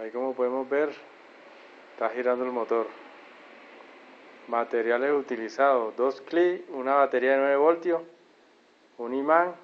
Ahí como podemos ver, está girando el motor. Materiales utilizados, dos clics, una batería de 9 voltios, un imán